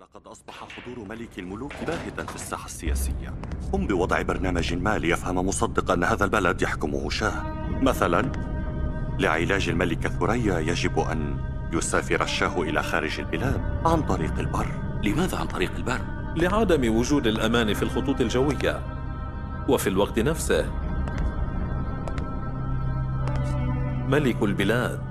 لقد أصبح حضور ملك الملوك باهتا في الساحة السياسية. قم بوضع برنامج ما ليفهم مصدق أن هذا البلد يحكمه شاه. مثلا لعلاج الملكة ثريا يجب أن يسافر الشاه إلى خارج البلاد عن طريق البر. لماذا عن طريق البر؟ لعدم وجود الأمان في الخطوط الجوية. وفي الوقت نفسه ملك البلاد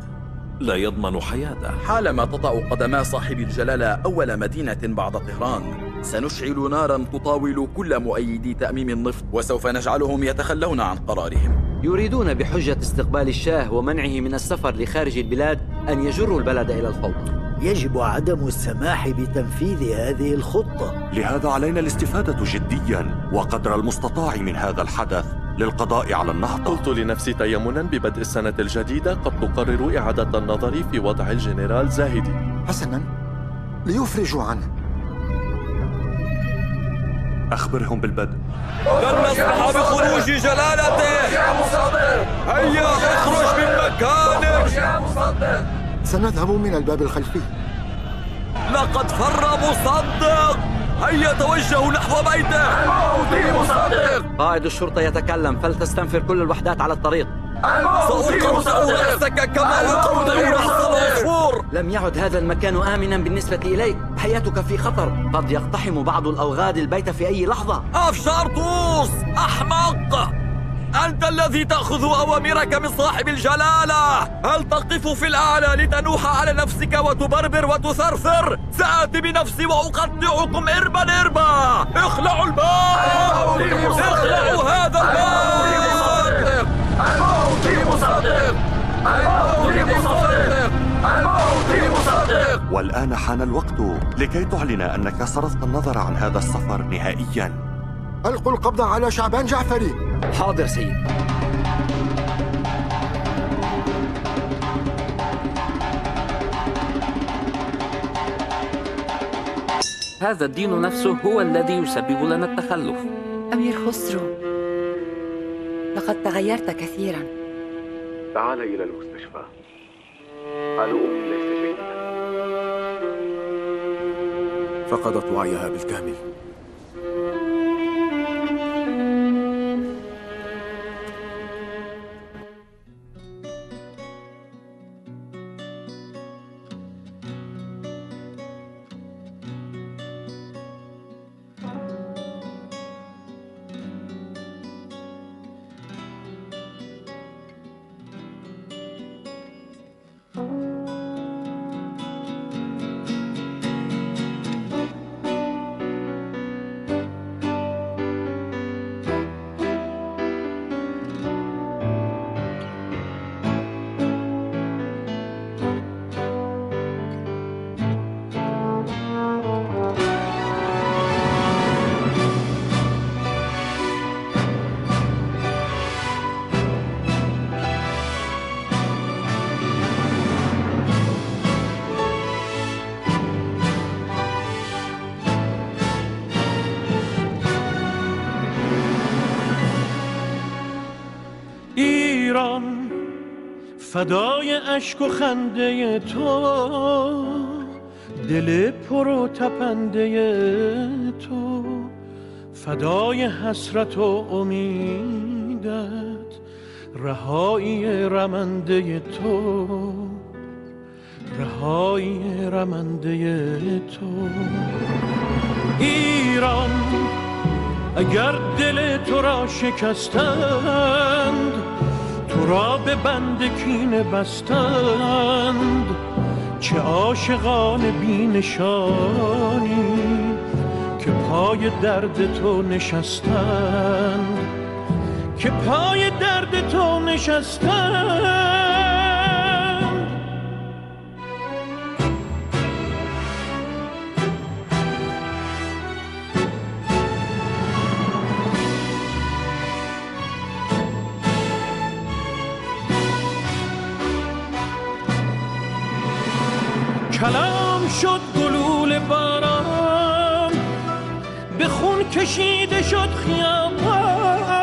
لا يضمن حياته. حالما تطأ قدما صاحب الجلالة أول مدينة بعد طهران سنشعل نارا تطاول كل مؤيدي تأميم النفط وسوف نجعلهم يتخلون عن قرارهم. يريدون بحجة استقبال الشاه ومنعه من السفر لخارج البلاد أن يجروا البلد إلى الفوضى. يجب عدم السماح بتنفيذ هذه الخطة. لهذا علينا الاستفادة جديا وقدر المستطاع من هذا الحدث. للقضاء على النهضة. قلت لنفسي تيمنا ببدء السنة الجديدة قد تقرر إعادة النظر في وضع الجنرال زاهدي. حسنا ليفرجوا عنه. أخبرهم بالبدء. لن نسمح بخروج جلالته. يا مصدق هيا اخرج من مكانك يا مصدق سنذهب من الباب الخلفي. لقد فر مصدق هيا توجهوا نحو بيته؟ الموت مصدق. قائد الشرطة يتكلم فلتستنفر كل الوحدات على الطريق. سألقم رأسك كما رأس العصفور لم يعد هذا المكان آمنا بالنسبة إليك. حياتك في خطر. قد يقتحم بعض الأوغاد البيت في أي لحظة. أفشارتوس أحمق. أنت الذي تأخذ أوامرك من صاحب الجلالة. هل تقف في الأعلى لتنوح على نفسك وتبربر وتثرثر؟ سآتي بنفسي وأقطعكم إربا إربا. اخلعوا الباب اخلعوا هذا الباب الموت مصدق الموت مصدق الموت مصدق والآن حان الوقت لكي تعلن أنك صرفت النظر عن هذا السفر نهائيا. ألقوا القبض على شعبان جعفري. حاضر سيدي هذا الدين نفسه هو الذي يسبب لنا التخلف. أمير خسرو لقد تغيرت كثيرا. تعال إلى المستشفى. حال أمي ليس جيدا فقدت وعيها بالكامل. فدای اشک و خنده تو دل پر و تپنده تو. فدای حسرت و امیدت رهایی رمنده تو. رهایی رمنده تو. ایران اگر دل تو را شکستند را به بند کینه بستند. چه عاشقان بی‌نشانی که پای درد تو نشستند. که پای درد تو نشستند. کلام شد گلوله باران به خون کشیده شد خیابان.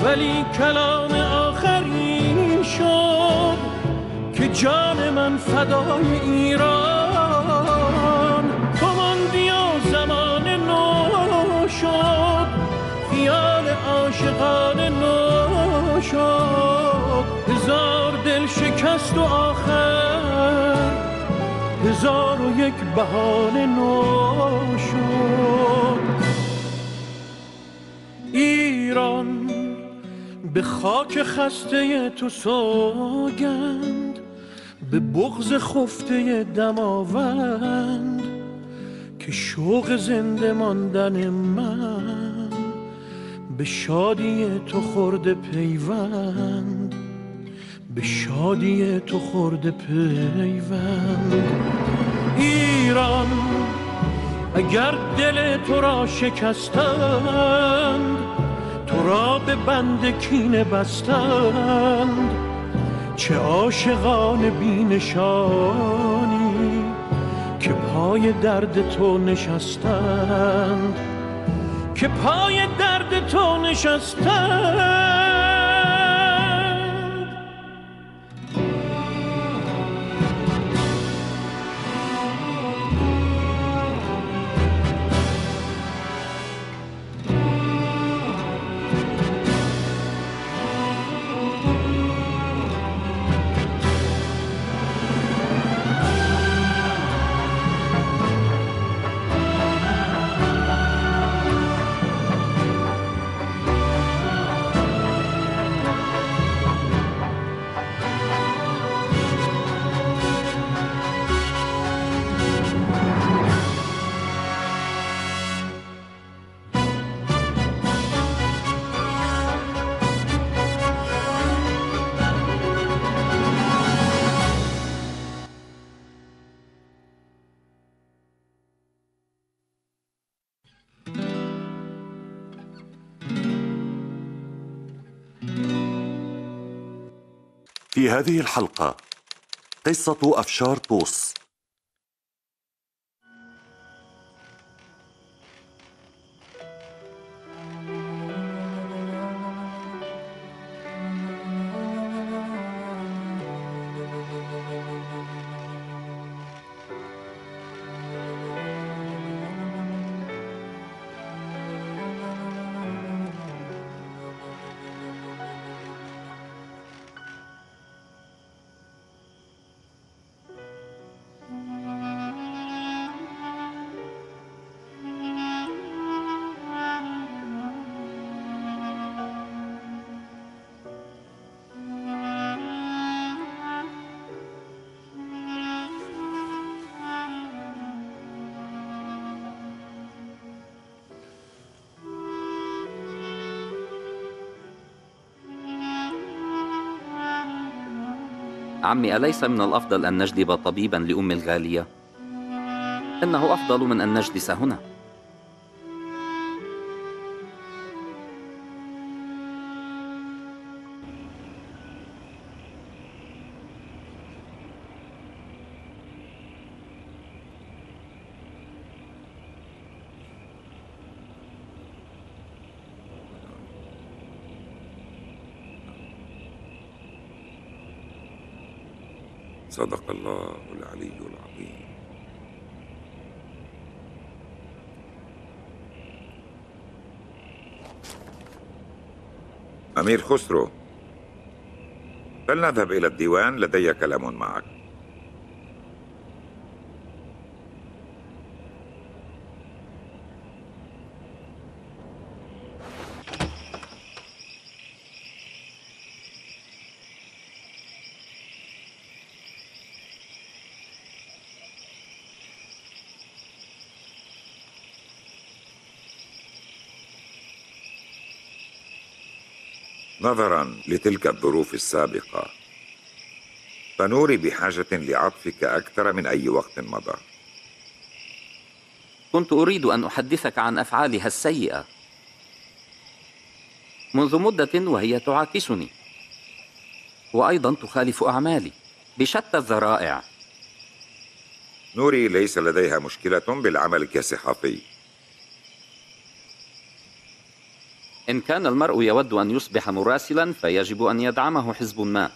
ولی کلام آخر این شد که جان من فدای ایران. تو ماندی و زمانه نو شد. خیال عاشقانه نو شد. هزار دل شکست و یک بهانه نو شد ایران به خاک خسته تو سوگند به بغض خفته دماوند که شوق زنده ماندن من به شادی تو خورده پیوند. به شادی تو خورده پیوند. ایران اگر دل تو را شکستند تو را به بند کینه بستند. چه عاشقان بی‌نشانی که پای درد تو نشستند. که پای درد تو نشستند. في هذه الحلقة قصة أفشار طوس. عمي أليس من الأفضل أن نجلب طبيبا لأم الغالية؟ إنه أفضل من أن نجلس هنا صدق الله العلي العظيم. أمير خسرو فلنذهب إلى الديوان لدي كلام معك. نظرا لتلك الظروف السابقة. فنوري بحاجة لعطفك أكثر من أي وقت مضى. كنت أريد أن أحدثك عن أفعالها السيئة. منذ مدة وهي تعاكسني. وأيضا تخالف أعمالي بشتى الذرائع. نوري ليس لديها مشكلة بالعمل كصحفي إن كان المرء يود أن يصبح مراسلا فيجب أن يدعمه حزب ما.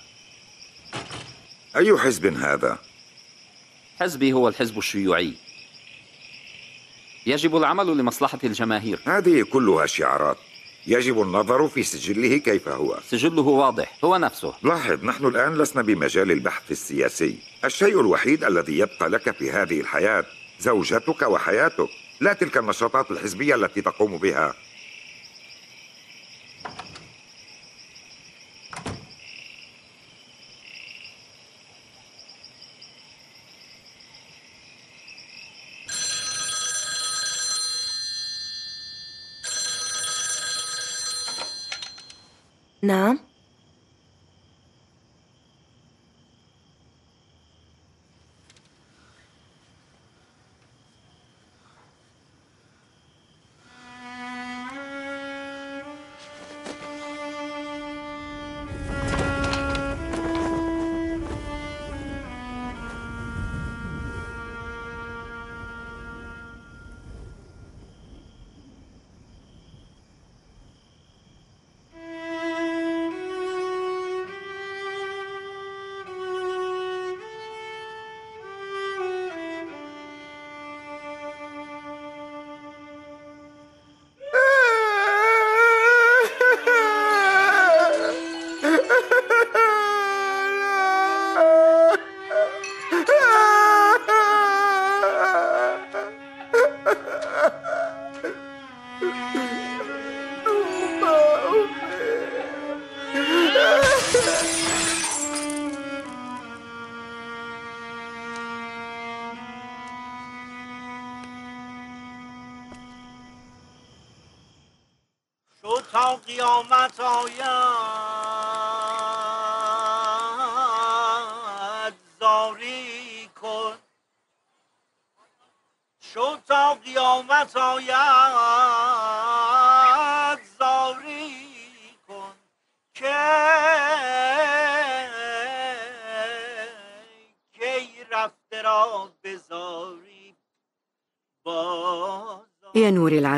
أي حزب هذا؟ حزبي هو الحزب الشيوعي. يجب العمل لمصلحة الجماهير. هذه كلها شعارات. يجب النظر في سجله كيف هو؟ سجله واضح. هو نفسه. لاحظ نحن الآن لسنا بمجال البحث السياسي. الشيء الوحيد الذي يبقى لك في هذه الحياة زوجتك وحياتك لا تلك النشاطات الحزبية التي تقوم بها. نعم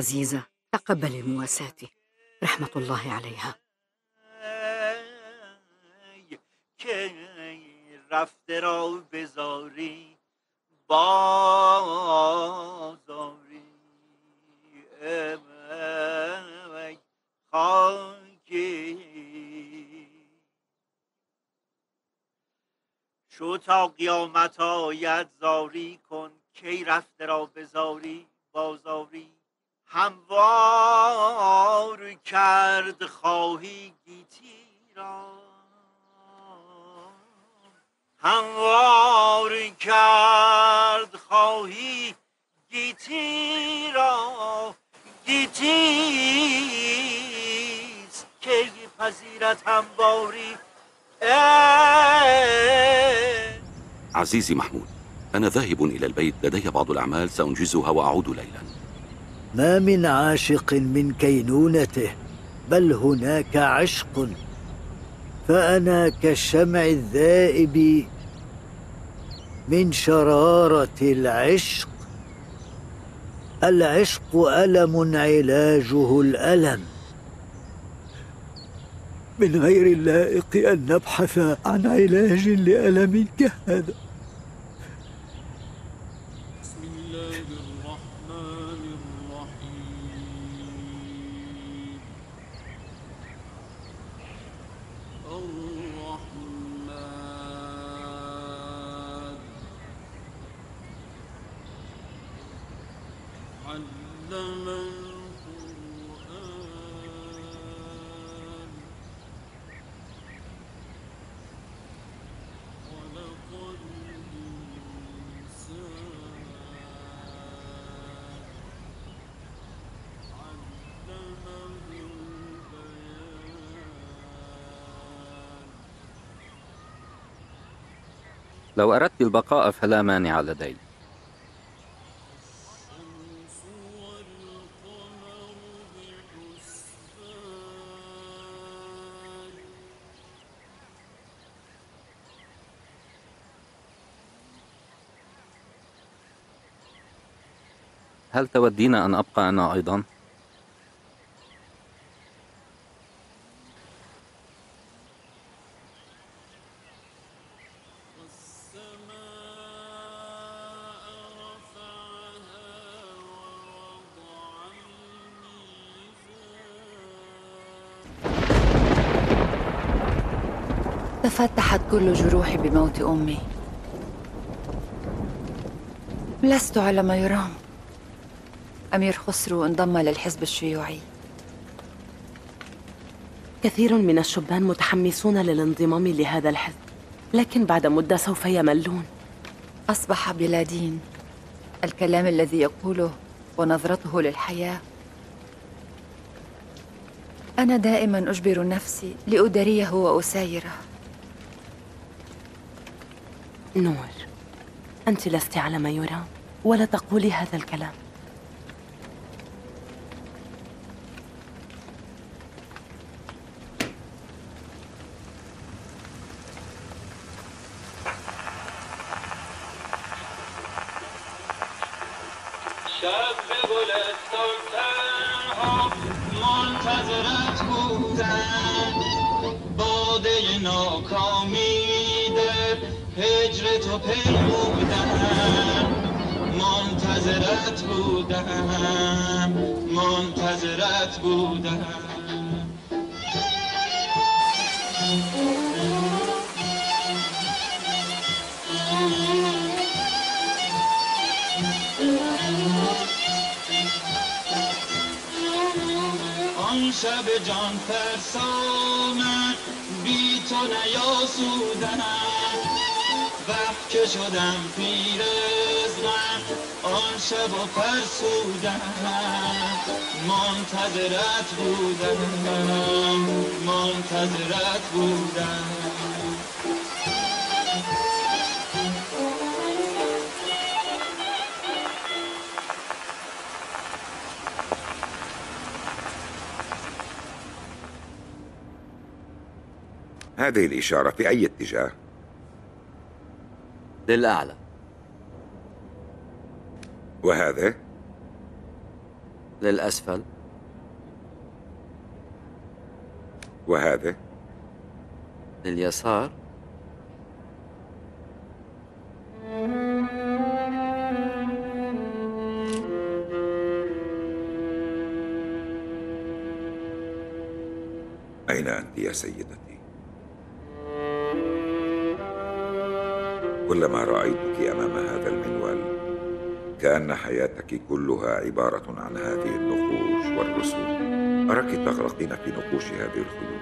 العزيزة تقبل مواساتي رحمة الله عليها. که رفته را خاکی. شو تا قیامت آید زاری کن کی رفته را بزاری بازاری. هموار کرد خواهی گیتی را. هموار کرد خواهی گیتی را. گیتیست که پذیرت همواری. عزيزي محمود أنا ذاهب إلى البيت لدي بعض الأعمال سأنجزها وأعود ليلا. ما من عاشق من كينونته بل هناك عشق. فأنا كالشمع الذائب من شرارة العشق. العشق ألم علاجه الألم. من غير اللائق أن نبحث عن علاج لألم كهذا. لو أردت البقاء فلا مانع لدي هل تودين أن أبقى أنا أيضا؟ تفتحت كل جروحي بموت أمي لست على ما يرام أمير خسرو انضم للحزب الشيوعي. كثير من الشبان متحمسون للانضمام لهذا الحزب لكن بعد مدة سوف يملون. أصبح بلا دين الكلام الذي يقوله ونظرته للحياة. أنا دائما أجبر نفسي لأداريه وأسايره. نور أنت لست على ما يرام ولا تقولي هذا الكلام. شدم پیر از من آن شب و فرسودم منتظرت بودم منتظرت بودم هذه الإشارة في أي اتجاه؟ للأعلى وهذا؟ للأسفل وهذا؟ لليسار أين أنت يا سيدتي؟ كلما رأيتك أمام هذا المنوال كأن حياتك كلها عبارة عن هذه النقوش والرسوم. أراك تغرقين في نقوش هذه الخيول؟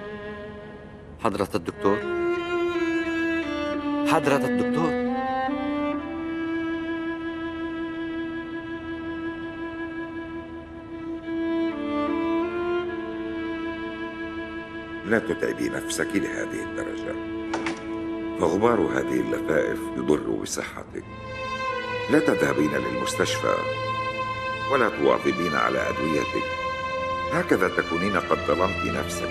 حضرة الدكتور؟ حضرة الدكتور؟ لا تتعبي نفسك لهذه الدرجة. فغبار هذه اللفائف يضر بصحتك. لا تذهبين للمستشفى ولا تواظبين على أدويتك. هكذا تكونين قد ظلمت نفسك.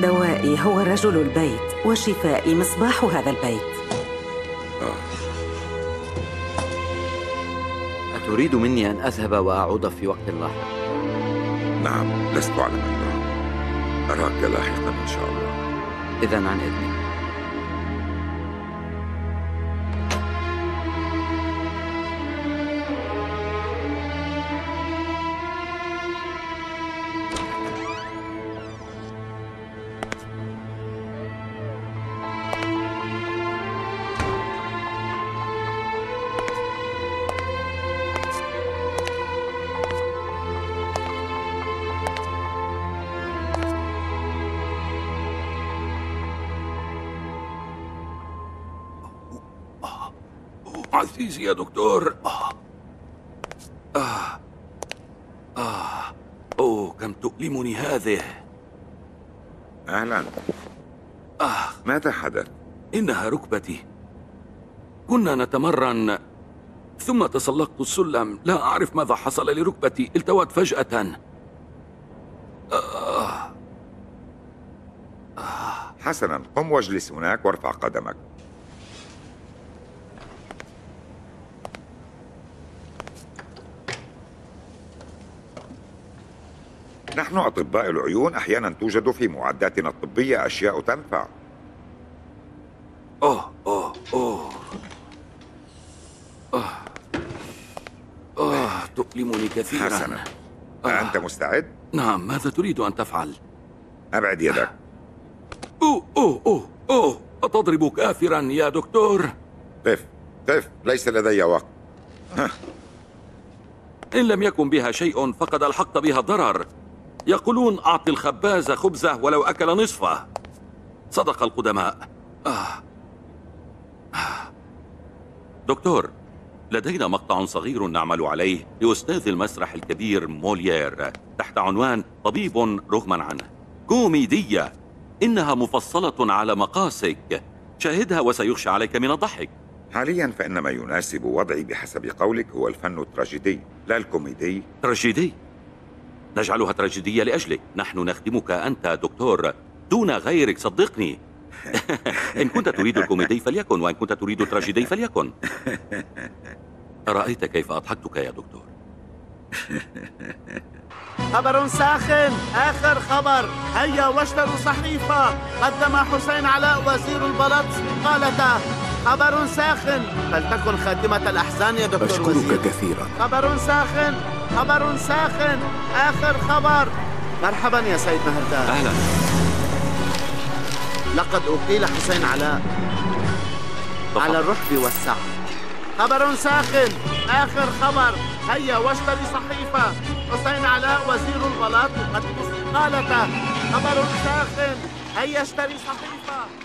دوائي هو رجل البيت وشفائي مصباح هذا البيت. أتريد مني أن أذهب وأعود في وقت لاحق؟ نعم لست على ما يرام أراك لاحقا إن شاء الله. إذا عن إذنك. عزيزي يا دكتور آه. آه. آه. أوه كم تؤلمني هذه أهلا آه. ماذا حدث؟ إنها ركبتي كنا نتمرن ثم تسلقت السلم لا أعرف ماذا حصل لركبتي التوت فجأة آه. حسنا قم واجلس هناك وارفع قدمك نحن أطباء العيون أحيانا توجد في معداتنا الطبية أشياء تنفع. أوه أوه أوه. آه. آه تؤلمني كثيرا. حسنا. أنت مستعد؟ نعم ماذا تريد أن تفعل؟ أبعد يدك. أوه أوه أوه أوه. أتضرب كافرا يا دكتور؟ قف قف ليس لدي وقت. إن لم يكن بها شيء فقد ألحقت بها ضرر يقولون أعطي الخباز خبزة ولو أكل نصفه. صدق القدماء. آه. آه. دكتور لدينا مقطع صغير نعمل عليه لأستاذ المسرح الكبير موليير تحت عنوان طبيب رغما عنه. كوميدية. إنها مفصلة على مقاسك. شاهدها وسيخشى عليك من الضحك. حاليا فإن ما يناسب وضعي بحسب قولك هو الفن التراجيدي لا الكوميدي. تراجيدي؟ نجعلها تراجيدية لأجلك نحن نخدمك أنت دكتور دون غيرك. صدقني. إن كنت تريد الكوميدي فليكن وإن كنت تريد التراجيدي فليكن. رأيت كيف أضحكتك يا دكتور. خبر ساخن. آخر خبر. هيا واشتروا صحيفة. قدم حسين علاء وزير البلد قالتا خبر ساخن. فلتكن خاتمة الأحزان يا دكتور وزير. أشكرك كثيرا. خبر ساخن. خبر ساخن. آخر خبر. مرحبا يا سيد مهردان أهلا. لقد أقيل حسين علاء على الرحب والسعة. خبر ساخن. آخر خبر. هيا واشتري صحيفة. حسين علاء وزير البلاط يقدم استقالته خبر ساخن. هيا اشتري صحيفة.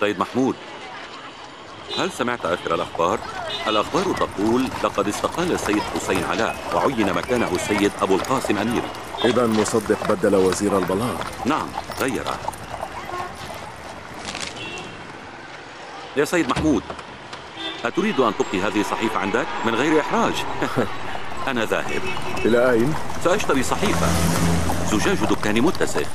سيد محمود. هل سمعت آخر الأخبار؟ الأخبار تقول لقد استقال السيد حسين علاء وعين مكانه السيد أبو القاسم أميري إذا مصدق بدل وزير البلاط نعم غيره يا سيد محمود أتريد أن تبقي هذه الصحيفة عندك من غير إحراج؟ أنا ذاهب. إلى أين؟ سأشتري صحيفة. زجاج دكاني متسخ.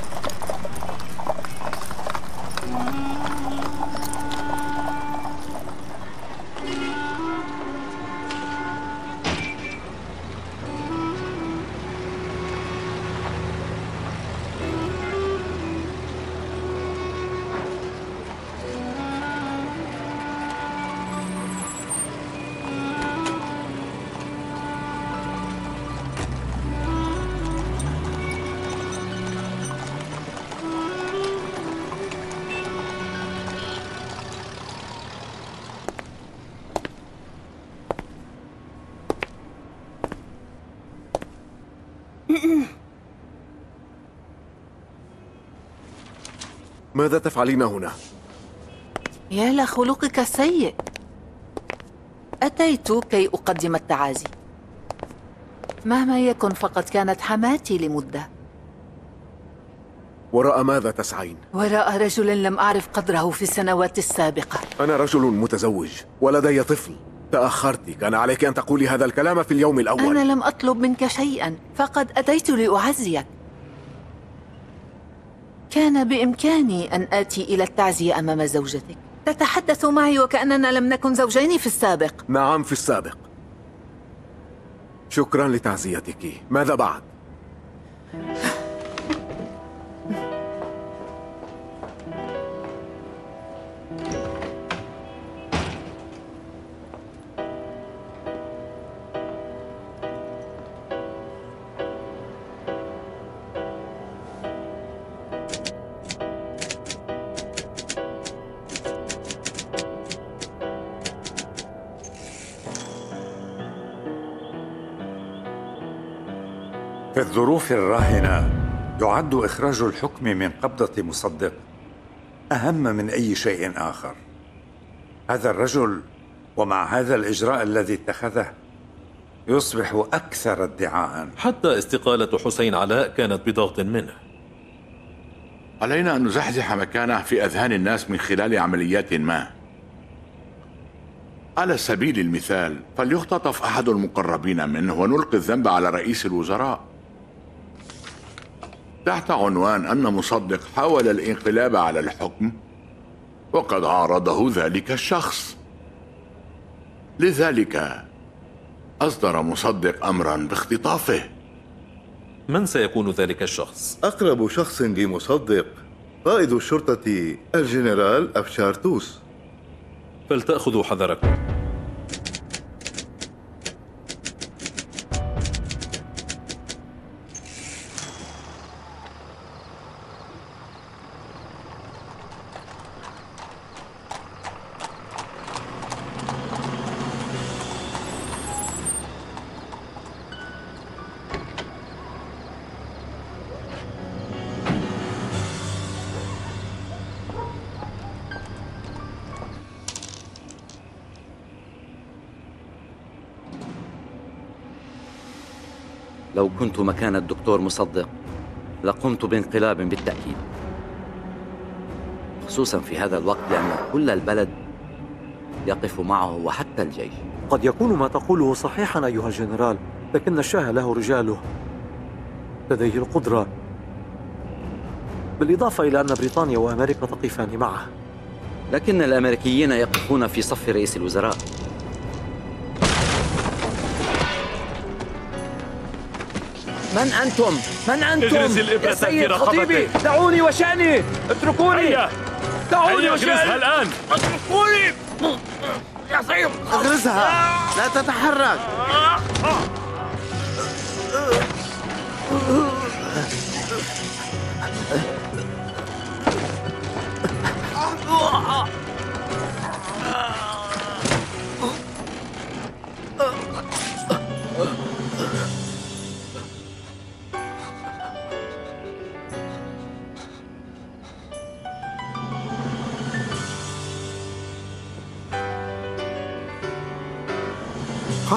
ماذا تفعلين هنا؟ يا لخلقك السيء. أتيت كي أقدم التعازي. مهما يكن فقد كانت حماتي لمدة. وراء ماذا تسعين؟ وراء رجل لم أعرف قدره في السنوات السابقة. أنا رجل متزوج ولدي طفل. تأخرت كان عليك أن تقولي هذا الكلام في اليوم الأول. أنا لم أطلب منك شيئا فقد أتيت لأعزيك. كان بإمكاني أن آتي إلى التعزية أمام زوجتك. تتحدث معي وكأننا لم نكن زوجين في السابق. نعم في السابق. شكرا لتعزيتك. ماذا بعد؟ في الظروف الراهنة يعد إخراج الحكم من قبضة مصدق أهم من أي شيء آخر. هذا الرجل ومع هذا الإجراء الذي اتخذه يصبح أكثر ادعاء. حتى استقالة حسين علاء كانت بضغط منه. علينا أن نزحزح مكانه في أذهان الناس من خلال عمليات ما. على سبيل المثال فليختطف أحد المقربين منه ونلقي الذنب على رئيس الوزراء. تحت عنوان أن مصدق حاول الانقلاب على الحكم وقد عارضه ذلك الشخص. لذلك أصدر مصدق أمرا باختطافه. من سيكون ذلك الشخص؟ أقرب شخص لمصدق قائد الشرطة الجنرال أفشارتوس فلتأخذوا حذركم. لو كنت مكان الدكتور مصدق لقمت بانقلاب بالتأكيد. خصوصا في هذا الوقت لأن كل البلد يقف معه وحتى الجيش. قد يكون ما تقوله صحيحا أيها الجنرال لكن الشاه له رجاله لديه القدرة. بالإضافة إلى أن بريطانيا وأمريكا تقفان معه. لكن الأمريكيين يقفون في صف رئيس الوزراء. من أنتم؟ من أنتم؟ يا سيد. خطيبي دعوني وشأني اتركوني هيا. دعوني هيا وشأني اغرزها الآن. اتركوني يا سيد اغرزها لا تتحرك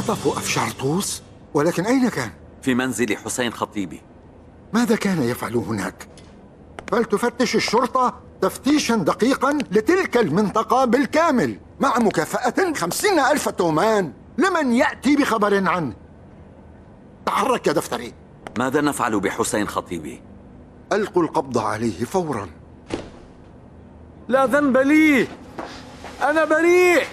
خطفوا أفشارطوس ولكن أين كان؟ في منزل حسين خطيبي ماذا كان يفعل هناك؟ فلتفتش الشرطة تفتيشا دقيقا لتلك المنطقة بالكامل مع مكافأة خمسين ألف تومان لمن يأتي بخبر عنه تحرك يا دفتري ماذا نفعل بحسين خطيبي؟ ألقوا القبض عليه فورا لا ذنب لي أنا بريء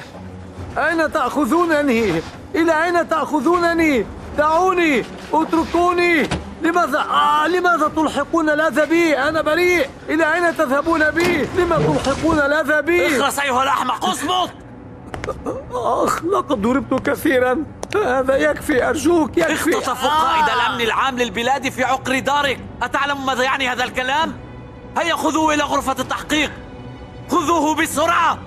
أين تأخذونني؟ إلى أين تأخذونني؟ دعوني اتركوني لماذا آه لماذا تلحقون الأذى بي؟ أنا بريء إلى أين تذهبون بي؟ لما تلحقون الأذى بي؟ اخرس أيها الأحمق اصمت أخ لقد ضربت كثيرا هذا يكفي أرجوك يكفي اختطفوا قائد الأمن العام للبلاد في عقر دارك أتعلم ماذا يعني هذا الكلام؟ هيا خذوه إلى غرفة التحقيق خذوه بسرعة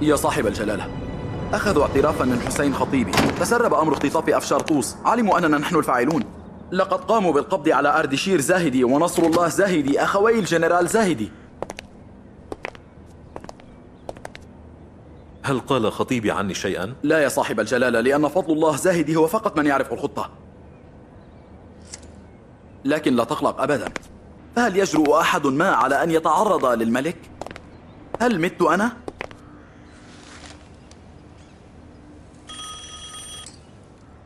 يا صاحب الجلالة. أخذوا اعترافا من حسين خطيبي. تسرب أمر اختطاف أفشار طوس. علموا أننا نحن الفاعلون. لقد قاموا بالقبض على أردشير زاهدي ونصر الله زاهدي أخوي الجنرال زاهدي. هل قال خطيبي عني شيئا؟ لا يا صاحب الجلالة لأن فضل الله زاهدي هو فقط من يعرف الخطة. لكن لا تقلق أبدا. فهل يجرؤ أحد ما على أن يتعرض للملك؟ هل مت أنا؟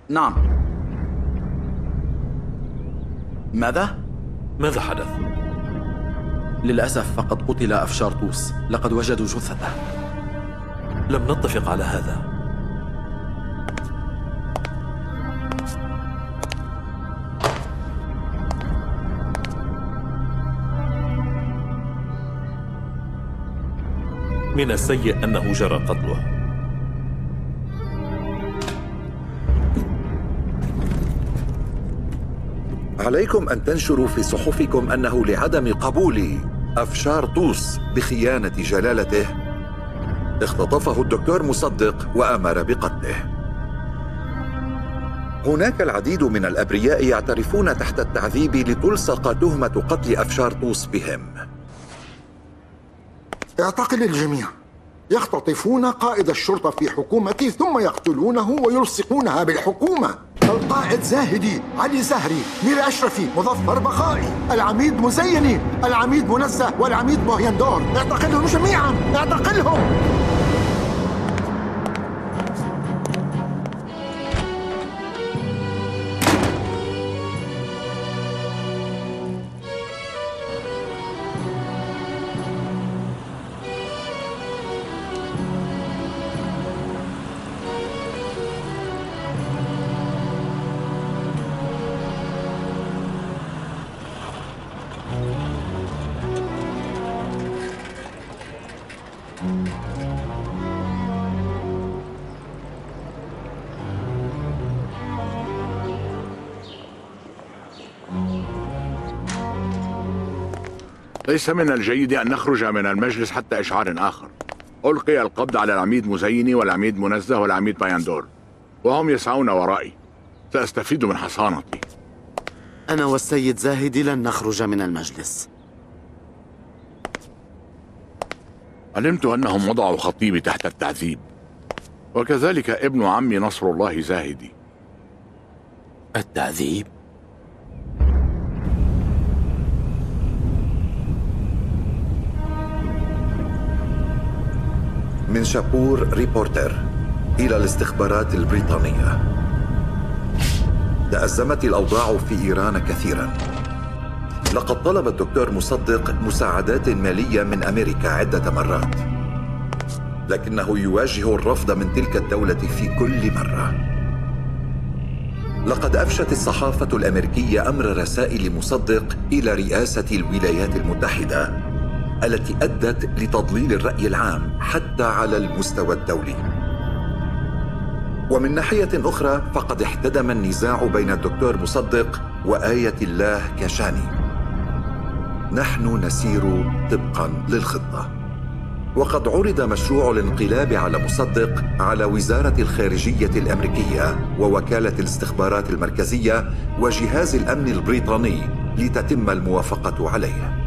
نعم. ماذا؟ ماذا حدث؟ للأسف فقد قتل أفشارطوس لقد وجدوا جثته. لم نتفق على هذا. من السيء أنه جرى قتله. عليكم أن تنشروا في صحفكم أنه لعدم قبول أفشار طوس بخيانة جلالته. اختطفه الدكتور مصدق وأمر بقتله. هناك العديد من الأبرياء يعترفون تحت التعذيب لتلصق تهمة قتل أفشار طوس بهم. اعتقل الجميع. يختطفون قائد الشرطة في حكومتي ثم يقتلونه ويلصقونها بالحكومة. القائد زاهدي علي زهري مير أشرفي مظفر بخائي العميد مزيني العميد منزه والعميد بوهيندور اعتقلهم جميعا اعتقلهم. ليس من الجيد أن نخرج من المجلس حتى إشعار آخر. ألقي القبض على العميد مزيني والعميد منزه والعميد بايندور. وهم يسعون ورائي. سأستفيد من حصانتي. أنا والسيد زاهدي لن نخرج من المجلس. علمت أنهم وضعوا خطيبي تحت التعذيب. وكذلك ابن عمي نصر الله زاهدي. التعذيب؟ من شابور ريبورتر إلى الاستخبارات البريطانية. تأزمت الأوضاع في إيران كثيرا. لقد طلب الدكتور مصدق مساعدات مالية من أمريكا عدة مرات. لكنه يواجه الرفض من تلك الدولة في كل مرة. لقد أفشت الصحافة الأمريكية أمر رسائل مصدق إلى رئاسة الولايات المتحدة. التي أدت لتضليل الرأي العام حتى على المستوى الدولي. ومن ناحية أخرى فقد احتدم النزاع بين الدكتور مصدق وآية الله كاشاني نحن نسير طبقا للخطة. وقد عرض مشروع الانقلاب على مصدق على وزارة الخارجية الأمريكية ووكالة الاستخبارات المركزية وجهاز الأمن البريطاني لتتم الموافقة عليه.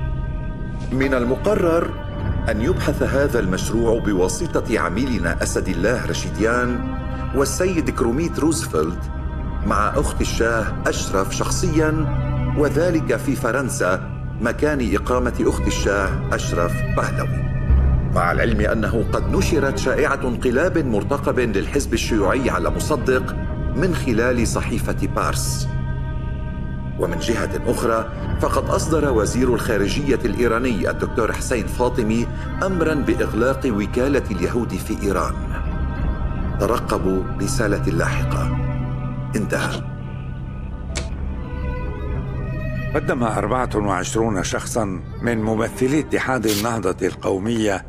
من المقرر أن يبحث هذا المشروع بواسطة عميلنا أسد الله رشيديان والسيد كروميت روزفلت مع أخت الشاه أشرف شخصيا وذلك في فرنسا مكان إقامة أخت الشاه أشرف بهلوي مع العلم أنه قد نشرت شائعة انقلاب مرتقب للحزب الشيوعي على مصدق من خلال صحيفة بارس. ومن جهة أخرى فقد أصدر وزير الخارجية الإيراني الدكتور حسين فاطمي أمرا بإغلاق وكالة اليهود في إيران. ترقبوا رسالة لاحقة. انتهى. قدم 24 شخصا من ممثلي اتحاد النهضة القومية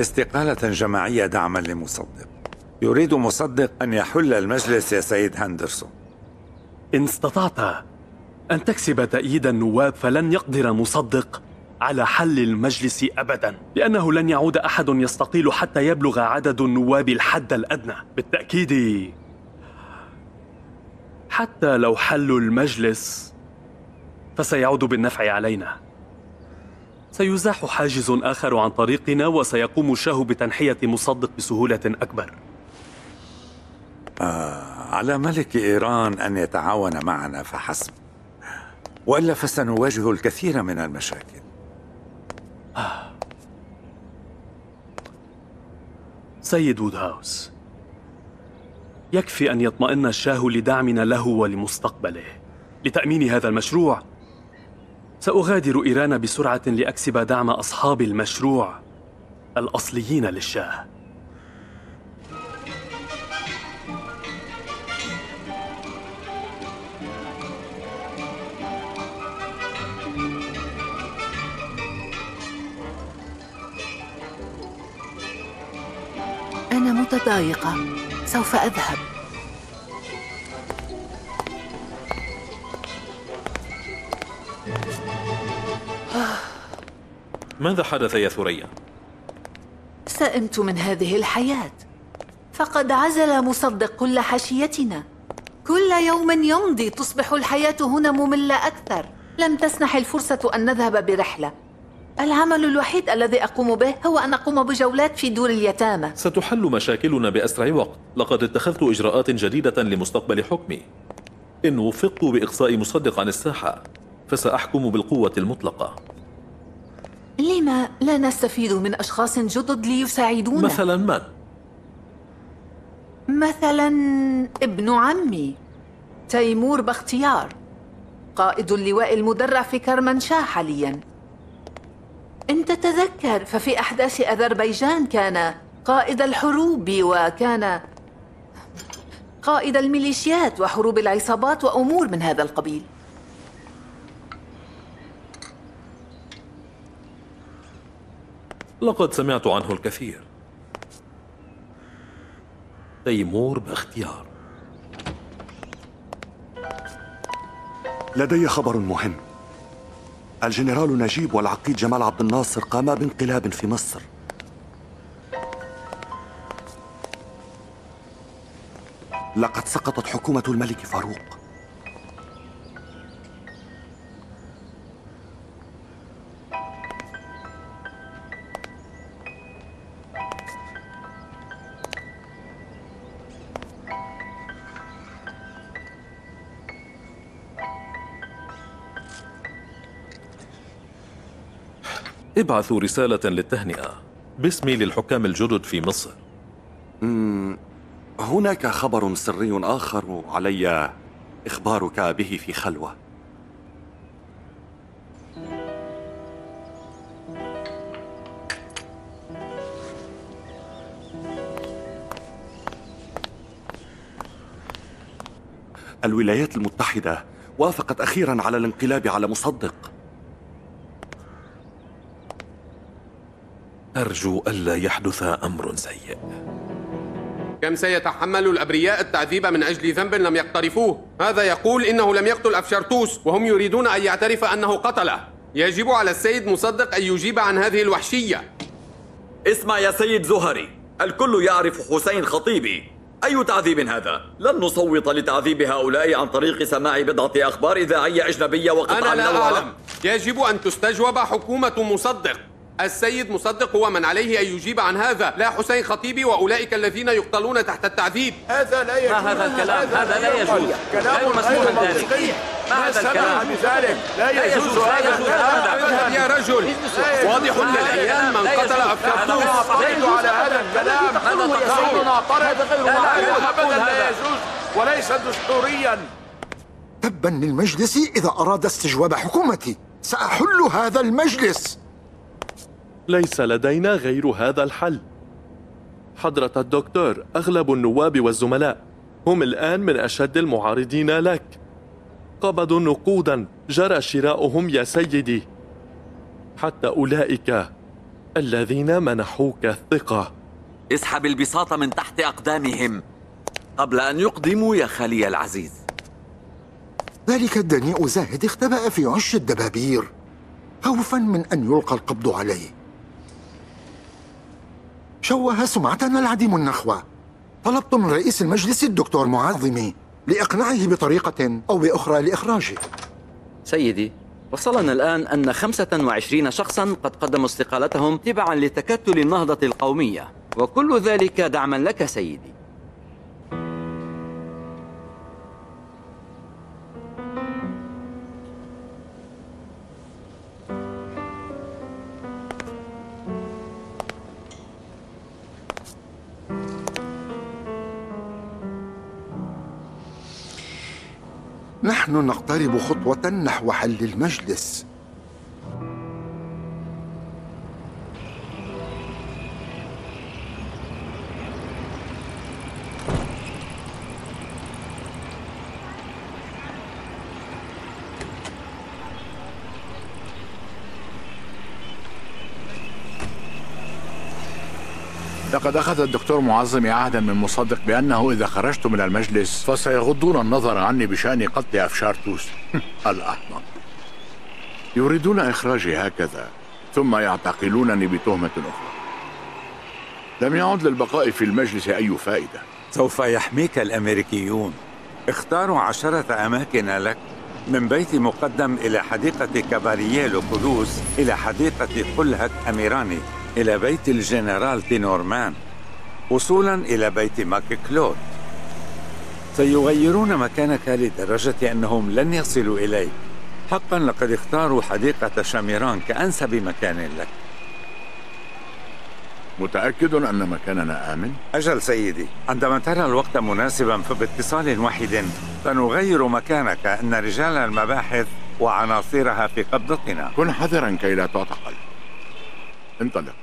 استقالة جماعية دعما لمصدق. يريد مصدق أن يحل المجلس يا سيد هندرسون. إن استطعت أن تكسب تأييد النواب فلن يقدر مصدق على حل المجلس أبدا لأنه لن يعود أحد يستقيل حتى يبلغ عدد النواب الحد الأدنى. بالتأكيد حتى لو حلوا المجلس فسيعود بالنفع علينا. سيزاح حاجز آخر عن طريقنا وسيقوم الشاه بتنحية مصدق بسهولة أكبر. آه على ملك إيران أن يتعاون معنا فحسب. وإلا فسنواجه الكثير من المشاكل. سيد وودهاوس يكفي أن يطمئن الشاه لدعمنا له ولمستقبله لتأمين هذا المشروع سأغادر إيران بسرعة لأكسب دعم أصحاب المشروع الأصليين للشاه أنا متضايقة سوف أذهب. ماذا حدث يا ثريا؟ سئمت من هذه الحياة. فقد عزل مصدق كل حاشيتنا كل يوم يمضي تصبح الحياة هنا مملة أكثر. لم تسنح الفرصة أن نذهب برحلة. العمل الوحيد الذي أقوم به هو أن أقوم بجولات في دور اليتامى. ستحل مشاكلنا بأسرع وقت. لقد اتخذت إجراءات جديدة لمستقبل حكمي. إن وفقت بإقصاء مصدق عن الساحة فسأحكم بالقوة المطلقة. لما لا نستفيد من أشخاص جدد ليساعدونا؟ مثلا من؟ مثلا ابن عمي تيمور بختيار قائد اللواء المدرع في كرمنشاه حاليا. إن تتذكر ففي أحداث أذربيجان كان قائد الحروب وكان قائد الميليشيات وحروب العصابات وأمور من هذا القبيل. لقد سمعت عنه الكثير. تيمور باختيار. لدي خبر مهم. الجنرال نجيب والعقيد جمال عبد الناصر قاما بانقلاب في مصر. لقد سقطت حكومة الملك فاروق. ابعثوا رسالة للتهنئة. باسمي للحكام الجدد في مصر. هناك خبر سري آخر علي إخبارك به في خلوة. الولايات المتحدة وافقت أخيرا على الانقلاب على مصدق. أرجو ألا يحدث أمر سيء. كم سيتحمل الأبرياء التعذيب من أجل ذنب لم يقترفوه؟ هذا يقول إنه لم يقتل أفشرتوس وهم يريدون أن يعترف أنه قتله. يجب على السيد مصدق أن يجيب عن هذه الوحشية. اسمع يا سيد زهري الكل يعرف حسين خطيبي. أي تعذيب هذا؟ لن نصوت لتعذيب هؤلاء عن طريق سماع بضعة أخبار إذاعية أجنبية وقطع أنا من لا. أعلم. يجب أن تستجوب حكومة مصدق. السيد مصدق هو من عليه أن يجيب عن هذا. لا حسين خطيبي وأولئك الذين يقتلون تحت التعذيب. هذا لا يجوز. ما هذا الكلام؟ هذا لا يجوز. غير مسموح ذلك. ما هذا الكلام؟ بذلك. لا لا يجوز. يجوز، لا هذا اذهب يا رجل. واضح للعيان من قتل أفكارتوس اعترض على هذا الكلام. نحن نعترض لا ابدا لا يجوز. وليس دستوريا. تبا للمجلس إذا أراد استجواب حكومتي. سأحل هذا المجلس. ليس لدينا غير هذا الحل. حضرة الدكتور أغلب النواب والزملاء هم الآن من أشد المعارضين لك. قبضوا نقودا جرى شراؤهم يا سيدي. حتى أولئك الذين منحوك الثقة. اسحب البساط من تحت أقدامهم قبل أن يقدموا يا خالي العزيز. ذلك الدنيء زاهد اختبأ في عش الدبابير. خوفا من أن يلقى القبض عليه. شوه سمعتنا العديم النخوة طلبت من رئيس المجلس الدكتور معظمي لإقناعه بطريقة أو بأخرى لإخراجه. سيدي وصلنا الآن أن 25 شخصا قد قدموا استقالتهم تبعا لتكتل النهضة القومية. وكل ذلك دعما لك سيدي. نحن نقترب خطوة نحو حل المجلس. لقد أخذ الدكتور معظم عهدا من مصدق بأنه إذا خرجت من المجلس فسيغضون النظر عني بشأن قتل أفشارتوس الأحمق. يريدون إخراجي هكذا ثم يعتقلونني بتهمة أخرى. لم يعد للبقاء في المجلس أي فائدة. سوف يحميك الأمريكيون. اختاروا عشرة أماكن لك من بيت مقدم إلى حديقة كابارييه لوكولوس إلى حديقة قلهة أميراني. إلى بيت الجنرال تينورمان وصولا إلى بيت ماك كلود. سيغيرون مكانك لدرجة أنهم لن يصلوا إليك. حقا لقد اختاروا حديقة شاميران كأنسب مكان لك. متأكد أن مكاننا آمن؟ أجل سيدي عندما ترى الوقت مناسبا فباتصال واحد سنغير مكانك أن رجال المباحث وعناصرها في قبضتنا. كن حذرا كي لا تعتقل. انطلق.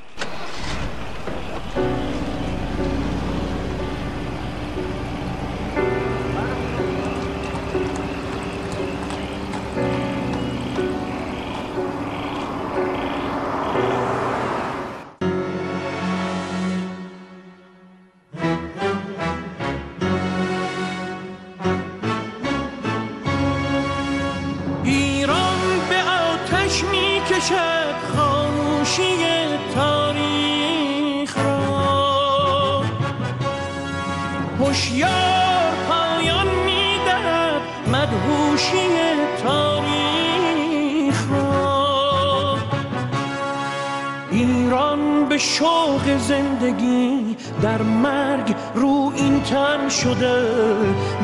به شوق زندگی در مرگ رویین تن شده.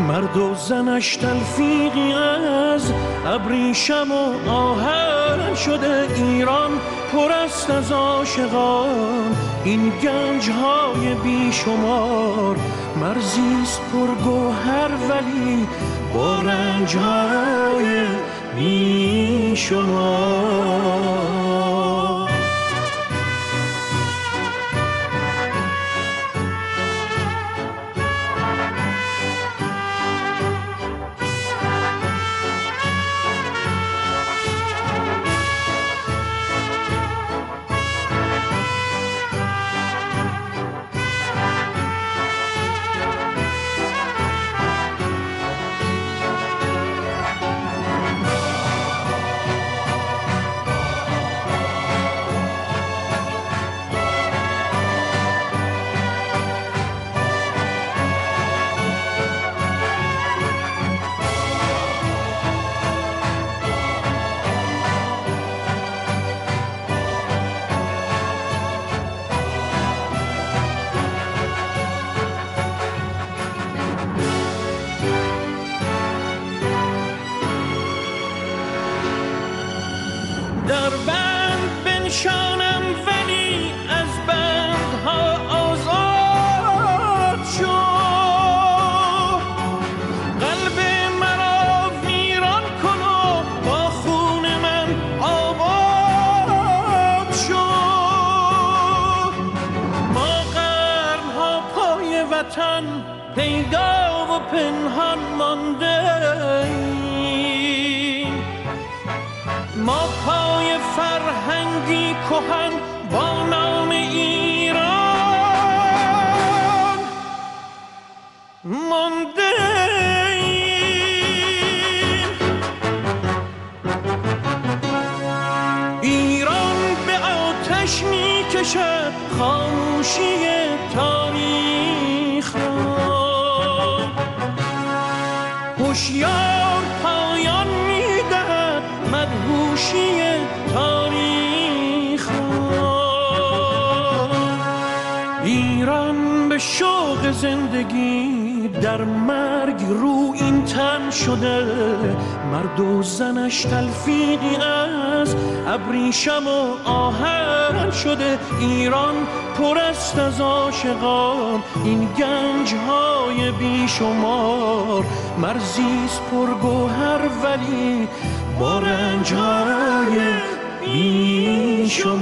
مرد و زنش تلفیقی از ابریشم و آهن شده. ایران پر است از عاشقان. این گنج های بیشمار. مرزیست پر گوهر ولی با رنج های بیشمار. و پنهان مانده. ما پای فرهنگی کهن با نام ایران مانده. ایران به آتش می کشد خاموشی زندگی در مرگ رویین تن شده. مرد و زنش تلفیقی از ابریشم و آهن شده. ایران پر است از عاشقان. این گنج های بیشمار مرزیست پرگوهر ولی با رنج های بیشمار.